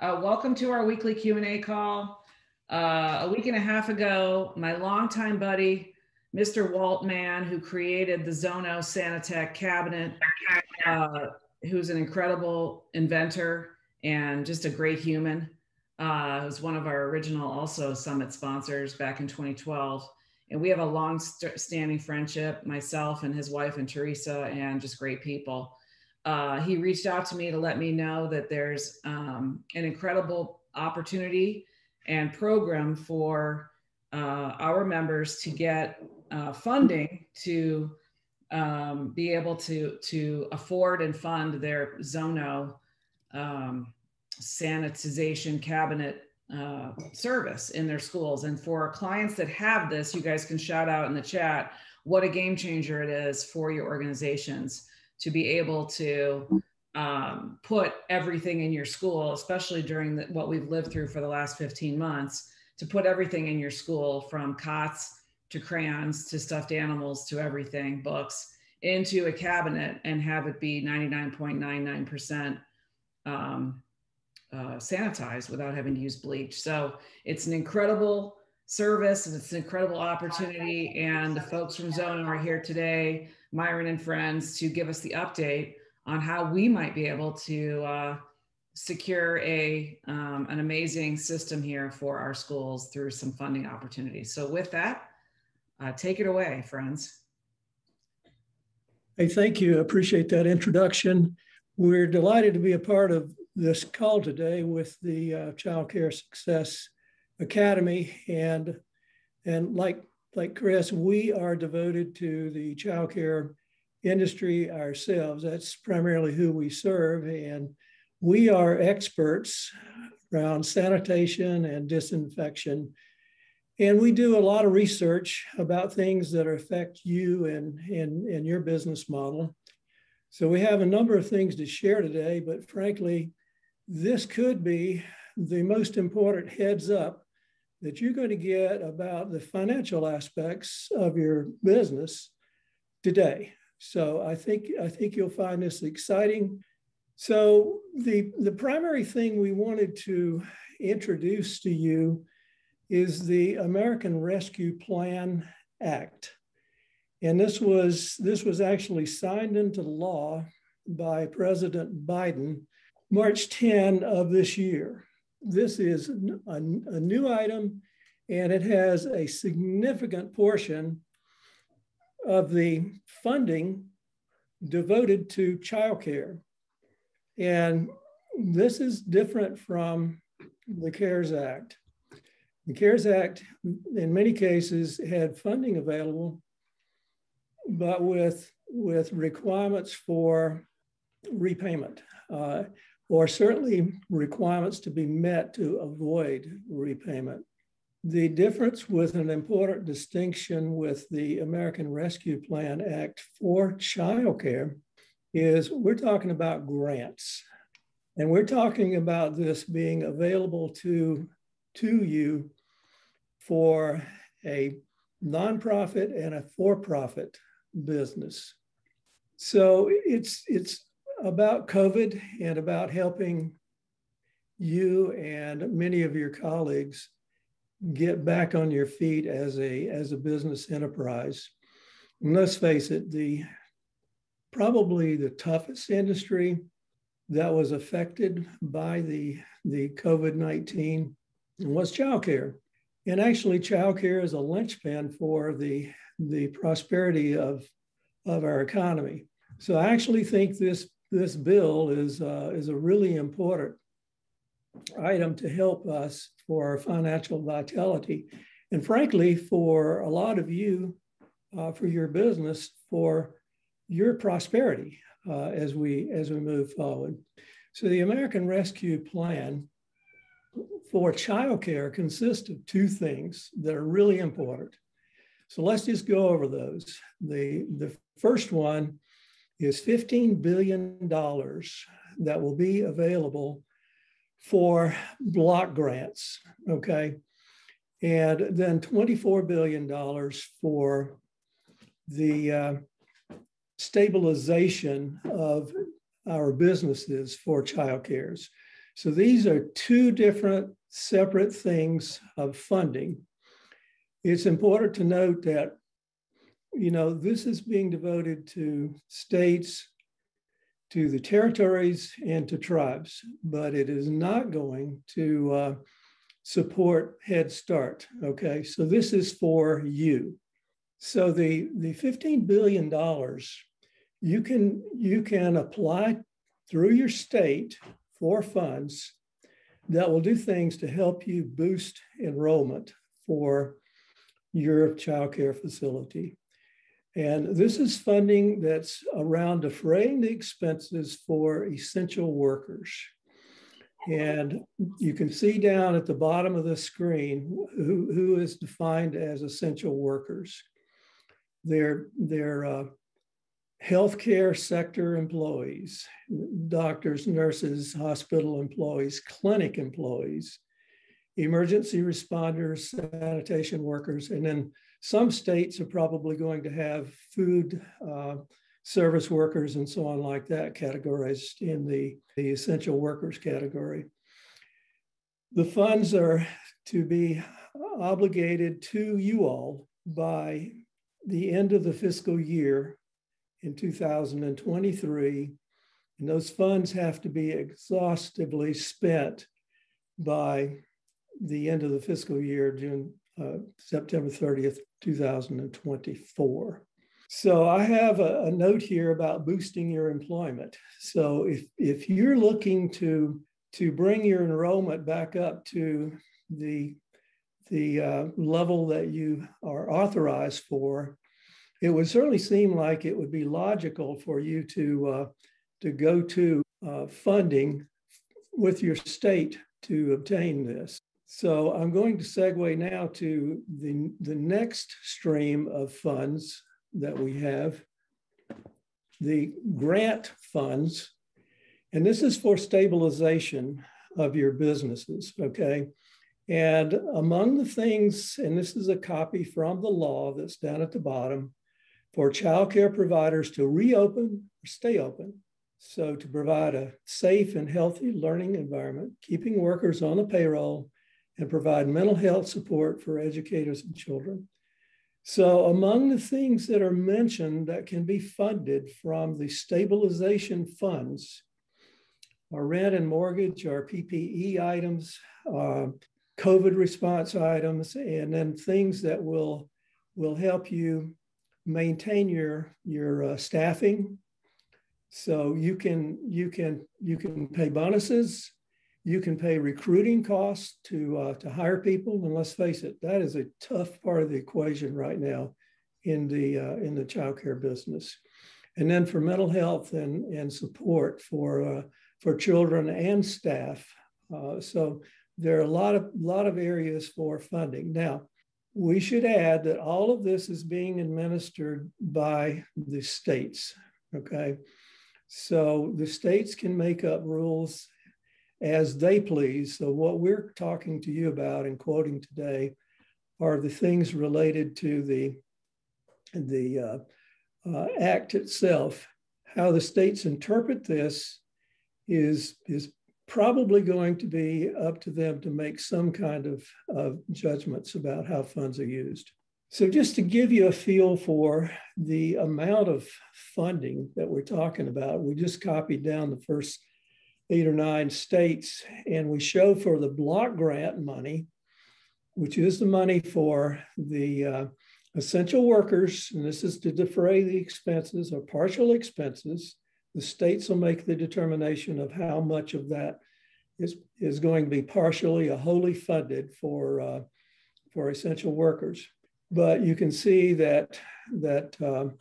Uh, welcome to our weekly Q&A call. Uh, a week and a half ago, my longtime buddy, Mr. Walt Mann, who created the Zono Sanitec cabinet, uh, who's an incredible inventor and just a great human, uh, was one of our original also summit sponsors back in 2012. And we have a long st standing friendship, myself and his wife and Teresa, and just great people uh, he reached out to me to let me know that there's um, an incredible opportunity and program for uh, our members to get uh, funding to um, be able to to afford and fund their Zono um, sanitization cabinet uh, service in their schools. And for clients that have this, you guys can shout out in the chat what a game changer it is for your organizations to be able to um, put everything in your school, especially during the, what we've lived through for the last 15 months, to put everything in your school from cots to crayons to stuffed animals to everything, books, into a cabinet and have it be 99.99% um, uh, sanitized without having to use bleach. So it's an incredible service and it's an incredible opportunity. And the folks from Zono are here today Myron and friends to give us the update on how we might be able to uh, secure a um, an amazing system here for our schools through some funding opportunities. So with that, uh, take it away, friends. Hey, thank you. I appreciate that introduction. We're delighted to be a part of this call today with the uh, Child Care Success Academy. And, and like like Kris, we are devoted to the childcare industry ourselves. That's primarily who we serve. And we are experts around sanitation and disinfection. And we do a lot of research about things that affect you and, and, and your business model. So we have a number of things to share today, but frankly, this could be the most important heads up that you're going to get about the financial aspects of your business today. So I think I think you'll find this exciting. So the the primary thing we wanted to introduce to you is the American Rescue Plan Act. And this was this was actually signed into law by President Biden March 10 of this year this is a, a, new item and it has a significant portion of the funding devoted to childcare. And this is different from the CARES Act. The CARES Act, in many cases, had funding available, but with, with requirements for repayment. Uh, or certainly requirements to be met to avoid repayment. The difference with an important distinction with the American Rescue Plan Act for childcare is we're talking about grants. And we're talking about this being available to, to you for a nonprofit and a for-profit business. So it's, it's about COVID and about helping you and many of your colleagues get back on your feet as a as a business enterprise. And let's face it, the probably the toughest industry that was affected by the the COVID-19 was childcare. And actually, childcare is a linchpin for the the prosperity of, of our economy. So I actually think this this bill is, uh, is a really important item to help us for our financial vitality. And frankly, for a lot of you, uh, for your business, for your prosperity uh, as, we, as we move forward. So the American Rescue Plan for childcare consists of two things that are really important. So let's just go over those. The, the first one is $15 billion that will be available for block grants, okay? And then $24 billion for the uh, stabilization of our businesses for child cares. So these are two different separate things of funding. It's important to note that, you know, this is being devoted to states, to the territories, and to tribes, but it is not going to uh, support Head Start. Okay, so this is for you. So the the fifteen billion dollars you can you can apply through your state for funds that will do things to help you boost enrollment for your child care facility. And this is funding that's around defraying the expenses for essential workers. And you can see down at the bottom of the screen who, who is defined as essential workers. They're, they're uh, healthcare sector employees, doctors, nurses, hospital employees, clinic employees, emergency responders, sanitation workers, and then some states are probably going to have food uh, service workers and so on like that categorized in the, the essential workers category. The funds are to be obligated to you all by the end of the fiscal year in 2023. And those funds have to be exhaustively spent by the end of the fiscal year, June, uh, September 30th, 2024. So I have a, a, note here about boosting your employment. So if, if you're looking to, to bring your enrollment back up to the, the uh, level that you are authorized for, it would certainly seem like it would be logical for you to, uh, to go to uh, funding with your state to obtain this. So I'm going to segue now to the, the next stream of funds that we have, the grant funds. And this is for stabilization of your businesses, okay? And among the things, and this is a copy from the law that's down at the bottom, for childcare providers to reopen or stay open. So, to provide a safe and healthy learning environment, keeping workers on the payroll, and provide mental health support for educators and children. So, among the things that are mentioned that can be funded from the stabilization funds are rent and mortgage, our PPE items, uh, COVID response items, and then things that will, will help you maintain your your uh, staffing so you can you can you can pay bonuses you can pay recruiting costs to uh, to hire people and let's face it that is a tough part of the equation right now in the uh, in the childcare business and then for mental health and and support for uh, for children and staff uh, so there are a lot of lot of areas for funding now we should add that all of this is being administered by the states. Okay. So the states can make up rules as they please. So, what we're talking to you about and quoting today are the things related to the, the uh, uh, act itself. How the states interpret this is, is probably going to be up to them to make some kind of, of judgments about how funds are used. So, just to give you a feel for the amount of funding that we're talking about, we just copied down the first eight or nine states, and we show for the block grant money, which is the money for the uh, essential workers, and this is to defray the expenses or partial expenses the states will make the determination of how much of that is, is going to be partially or wholly funded for, uh, for essential workers. But you can see that, that um,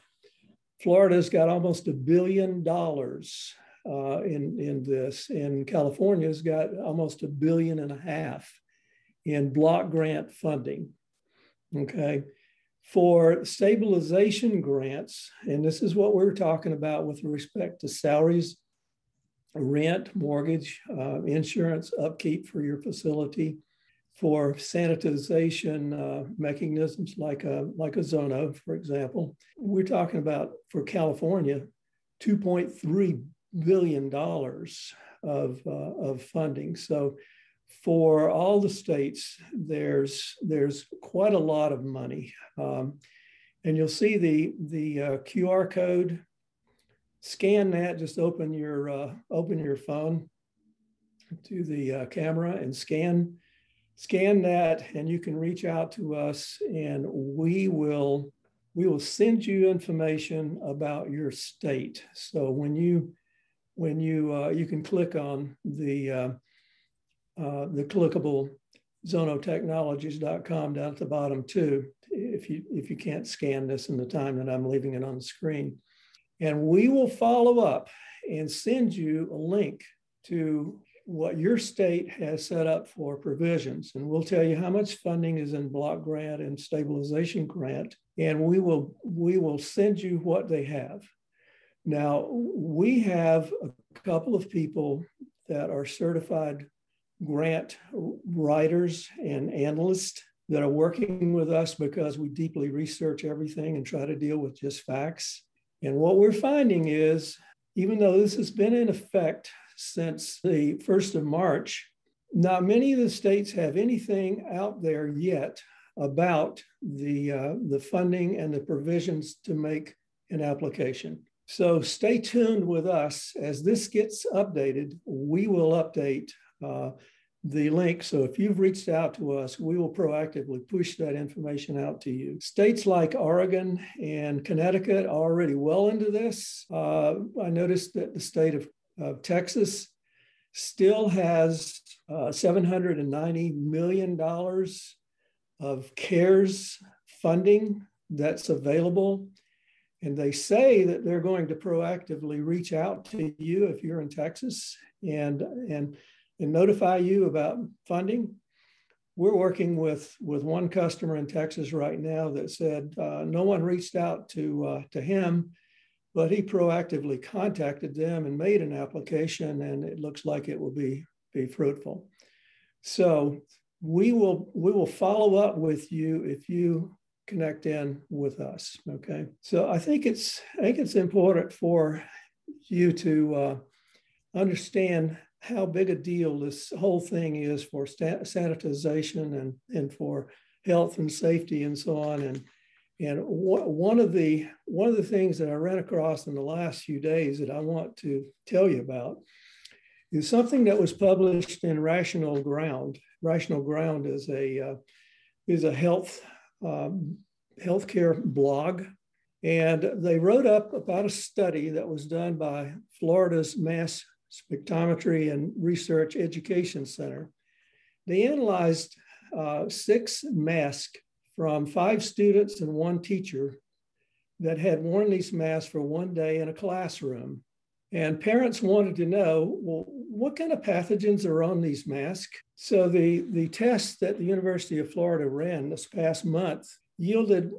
Florida's got almost a billion dollars uh, in, in this, and California's got almost a billion and a half in block grant funding. Okay for stabilization grants, and this is what we're talking about with respect to salaries, rent, mortgage, uh, insurance, upkeep for your facility, for sanitization uh, mechanisms like a, like a Zono, for example. We're talking about for California, $2.3 billion dollars of, uh, of funding. So for all the states, there's, there's quite a lot of money. Um, and you'll see the, the uh, QR code. Scan that, just open your, uh, open your phone to the uh, camera and scan scan that and you can reach out to us and we will we will send you information about your state so when you when you uh, you can click on the uh, uh, the clickable zonotechnologies.com down at the bottom too if you if you can't scan this in the time that i'm leaving it on the screen and we will follow up and send you a link to what your state has set up for provisions. And we'll tell you how much funding is in block grant and stabilization grant. And we will, we will send you what they have. Now, we have a couple of people that are certified grant writers and analysts that are working with us because we deeply research everything and try to deal with just facts. And what we're finding is, even though this has been in effect since the 1st of March. Not many of the states have anything out there yet about the, uh, the funding and the provisions to make an application. So stay tuned with us. As this gets updated, we will update uh, the link. So if you've reached out to us, we will proactively push that information out to you. States like Oregon and Connecticut are already well into this. Uh, I noticed that the state of of Texas still has uh, $790 million of CARES funding that's available. And they say that they're going to proactively reach out to you if you're in Texas and, and, and notify you about funding. We're working with, with one customer in Texas right now that said uh, no one reached out to, uh, to him but he proactively contacted them and made an application, and it looks like it will be, be fruitful. So we will we will follow up with you if you connect in with us. Okay. So I think it's I think it's important for you to uh, understand how big a deal this whole thing is for sanitization and and for health and safety and so on and and one of the one of the things that I ran across in the last few days that I want to tell you about is something that was published in Rational Ground. Rational Ground is a uh, is a health um, healthcare blog, and they wrote up about a study that was done by Florida's Mass Spectrometry and Research Education Center. They analyzed uh, six masks from five students and one teacher that had worn these masks for one day in a classroom. And parents wanted to know, well, what kind of pathogens are on these masks? So the, the test that the University of Florida ran this past month yielded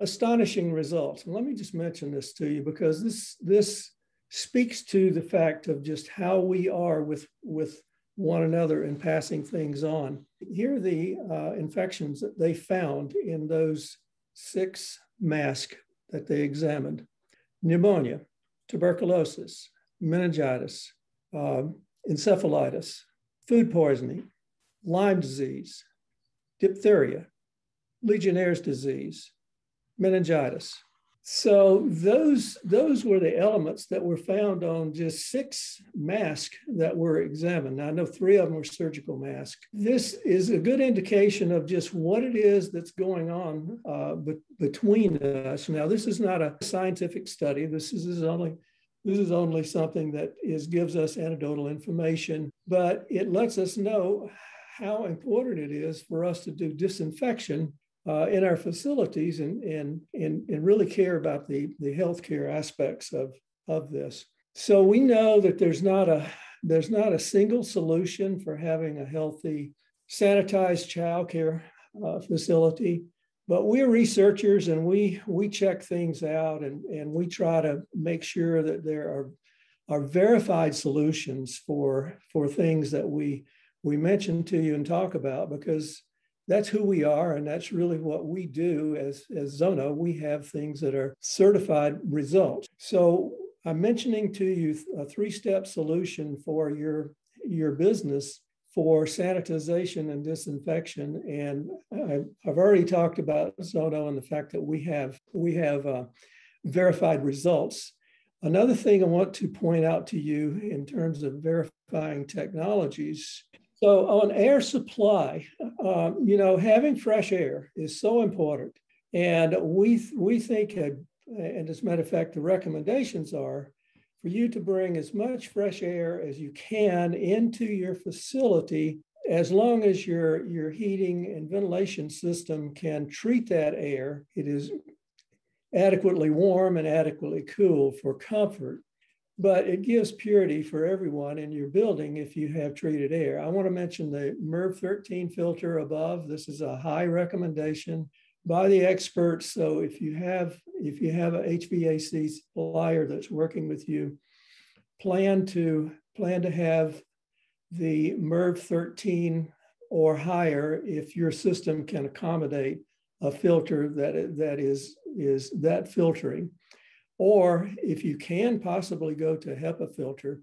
astonishing results. And let me just mention this to you because this, this speaks to the fact of just how we are with, with one another and passing things on. Here are the uh, infections that they found in those six masks that they examined pneumonia, tuberculosis, meningitis, uh, encephalitis, food poisoning, Lyme disease, diphtheria, Legionnaire's disease, meningitis, so those those were the elements that were found on just six masks that were examined. Now, I know three of them were surgical masks. This is a good indication of just what it is that's going on uh, be- between us. Now, this is not a scientific study. This is, this is only this is only something that is gives us anecdotal information, but it lets us know how important it is for us to do disinfection uh, in our facilities and, and, and, and really care about the, the healthcare aspects of, of this. So we know that there's not a there's not a single solution for having a healthy, sanitized childcare uh, facility, but we're researchers and we we check things out and, and we try to make sure that there are are verified solutions for for things that we we mention to you and talk about because that's who we are and that's really what we do. As, as zono we have things that are certified results. So I'm mentioning to you a three-step solution for your your business for sanitization and disinfection. And I've, I've already talked about Zono and the fact that we have we have uh, verified results. Another thing I want to point out to you in terms of verifying technologies. So on air supply, uh, you know, having fresh air is so important. And we, we think, uh, and as a matter of fact, the recommendations are for you to bring as much fresh air as you can into your facility as long as your, your heating and ventilation system can treat that air, it is adequately warm and adequately cool for comfort. But it gives purity for everyone in your building if you have treated air. I want to mention the MERV 13 filter above. This is a high recommendation by the experts. So if you have if you have a HVAC supplier that's working with you, plan to plan to have the MERV 13 or higher if your system can accommodate a filter that, that is, is that filtering. Or if you can possibly go to HEPA filter,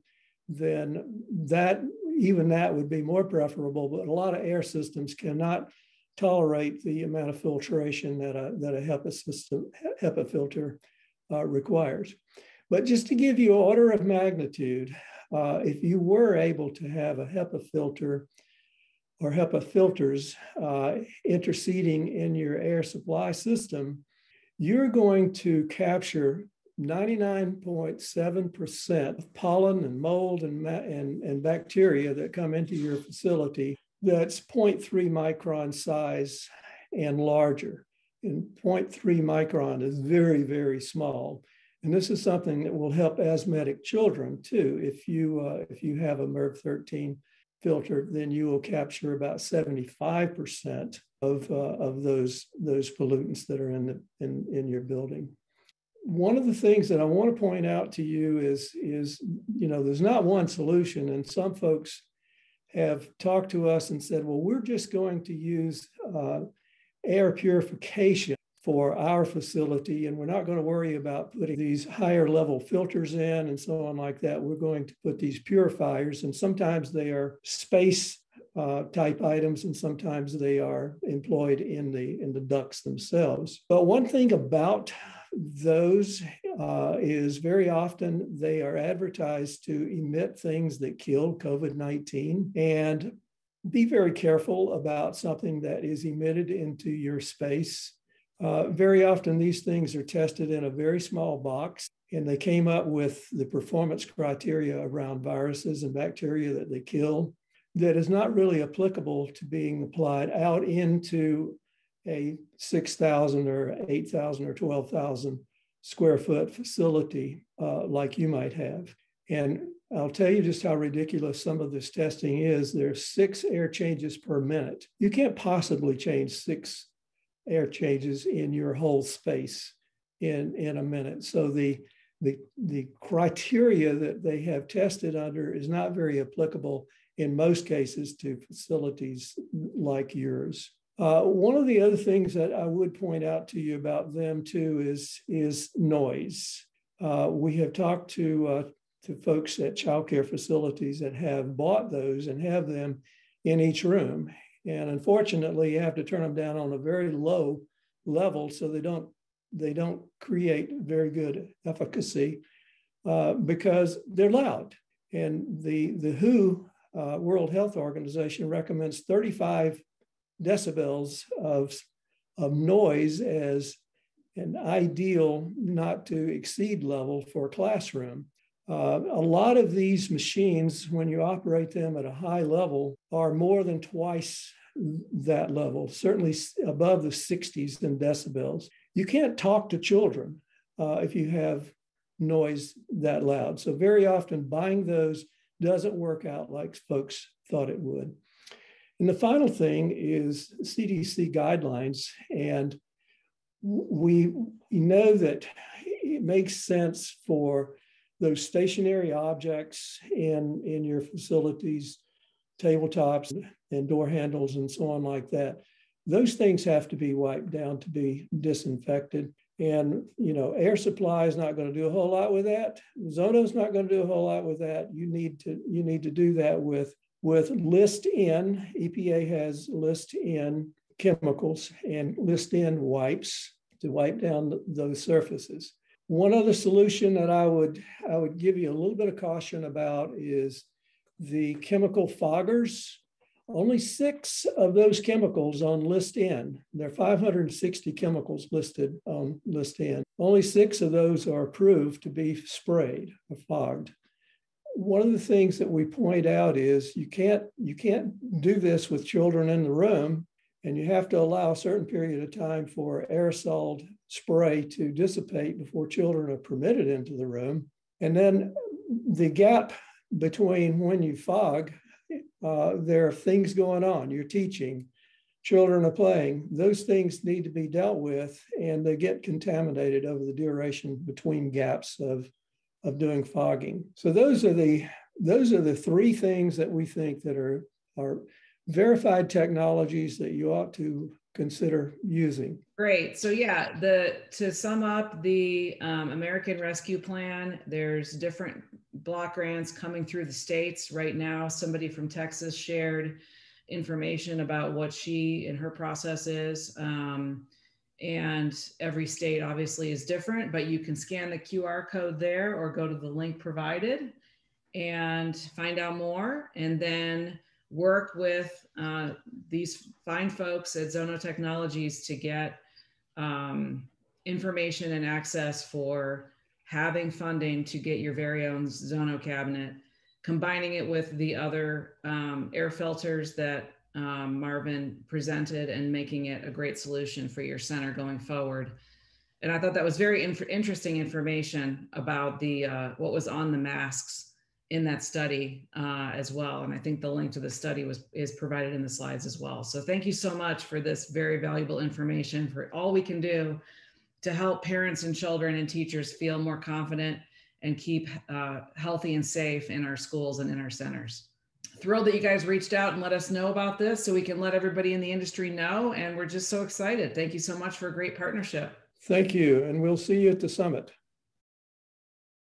then that even that would be more preferable. But a lot of air systems cannot tolerate the amount of filtration that a, that a HEPA system, HEPA filter uh, requires. But just to give you order of magnitude, uh, if you were able to have a HEPA filter or HEPA filters uh, interceding in your air supply system, you're going to capture 99.7% of pollen and mold and, and, and bacteria that come into your facility that's 0.3 micron size and larger. And 0.3 micron is very, very small. And this is something that will help asthmatic children too. If you, uh, if you have a MERV 13 filter, then you will capture about 75% of, uh, of those, those pollutants that are in, the, in, in your building. One of the things that I want to point out to you is, is, you know, there's not one solution. And some folks have talked to us and said, well, we're just going to use uh, air purification for our facility, and we're not going to worry about putting these higher level filters in and so on like that. We're going to put these purifiers, and sometimes they are space uh, type items, and sometimes they are employed in the in the ducts themselves. But one thing about those uh, is very often they are advertised to emit things that kill COVID 19. And be very careful about something that is emitted into your space uh, very often, these things are tested in a very small box, and they came up with the performance criteria around viruses and bacteria that they kill that is not really applicable to being applied out into a 6,000 or 8,000 or 12,000 square foot facility uh, like you might have. And I'll tell you just how ridiculous some of this testing is. There's six air changes per minute. You can't possibly change six air changes in your whole space in, in a minute. So the, the, the criteria that they have tested under is not very applicable in most cases to facilities like yours. Uh, one of the other things that I would point out to you about them too is, is noise. Uh, we have talked to, uh, to folks at childcare facilities that have bought those and have them in each room. And unfortunately, you have to turn them down on a very low level so they don't they don't create very good efficacy uh, because they're loud. And the the WHO uh, World Health Organization recommends 35 decibels of of noise as an ideal not to exceed level for a classroom. Uh, a lot of these machines, when you operate them at a high level, are more than twice that level, certainly above the 60s in decibels. You can't talk to children uh, if you have noise that loud. So, very often, buying those doesn't work out like folks thought it would. And the final thing is CDC guidelines. And we know that it makes sense for those stationary objects in, in your facilities, tabletops and door handles and so on like that. Those things have to be wiped down to be disinfected. And you know, air supply is not going to do a whole lot with that. Zono's not going to do a whole lot with that. You need to you need to do that with with list N. EPA has list N chemicals and list N wipes to wipe down those surfaces. One other solution that I would I would give you a little bit of caution about is the chemical foggers only six of those chemicals on list N, there are 560 chemicals listed on list N, only six of those are approved to be sprayed or fogged. One of the things that we point out is you can't, you can't do this with children in the room and you have to allow a certain period of time for aerosol spray to dissipate before children are permitted into the room. And then the gap between when you fog uh, there are things going on. You're teaching, children are playing. Those things need to be dealt with, and they get contaminated over the duration between gaps of of doing fogging. So those are the those are the three things that we think that are are verified technologies that you ought to consider using. Great. So yeah, the to sum up the um, American Rescue Plan, there's different block grants coming through the states right now. Somebody from Texas shared information about what she and her process is. Um, and every state obviously is different, but you can scan the QR code there or go to the link provided and find out more. And then work with uh, these fine folks at Zono Technologies to get um, information and access for having funding to get your very own Zono cabinet, combining it with the other um, air filters that um, Marvin presented and making it a great solution for your center going forward. And I thought that was very inf interesting information about the uh, what was on the masks in that study uh, as well. And I think the link to the study was is provided in the slides as well. So thank you so much for this very valuable information for all we can do to help parents and children and teachers feel more confident and keep uh, healthy and safe in our schools and in our centers. Thrilled that you guys reached out and let us know about this so we can let everybody in the industry know. And we're just so excited. Thank you so much for a great partnership. Thank you. And we'll see you at the summit.